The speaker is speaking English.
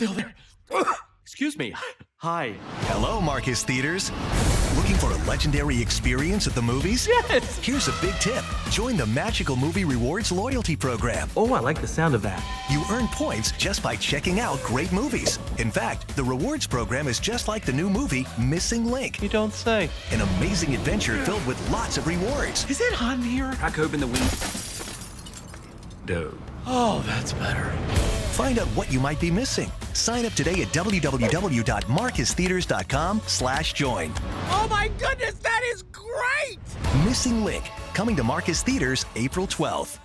still there. Excuse me. Hi. Hello, Marcus Theatres. Looking for a legendary experience at the movies? Yes. Here's a big tip. Join the Magical Movie Rewards loyalty program. Oh, I like the sound of that. You earn points just by checking out great movies. In fact, the rewards program is just like the new movie Missing Link, You don't say. an amazing adventure filled with lots of rewards. Is it hot in here? Crack open the window. Dope. Oh, that's better. Find out what you might be missing. Sign up today at www.marcustheatres.com/join. Oh my goodness, that is great! Missing Link, coming to Marcus Theatres April 12th.